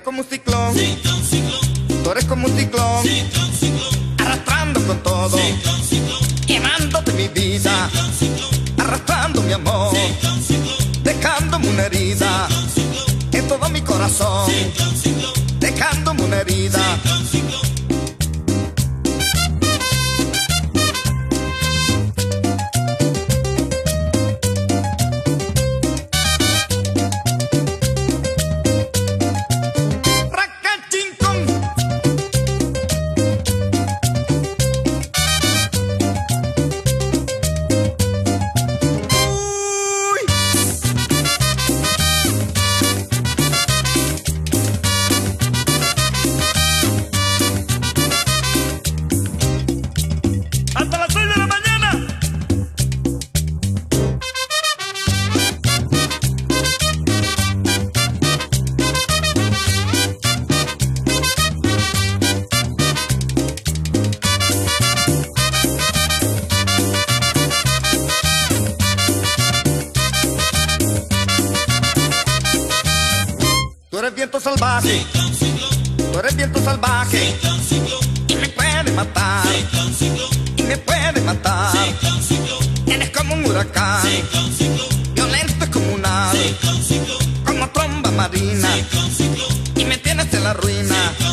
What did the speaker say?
eres como un ciclón. Tú eres como un ciclón. Arrastrando con todo. Quemándote mi vida. Arrastrando mi amor. Ciclón. Dejándome una herida. En todo mi corazón. Eres viento salvaje, tú eres viento salvaje, y me puede matar, y me puede matar. Eres como un huracán, violento y comunal, como tromba marina, y me tienes en la ruina.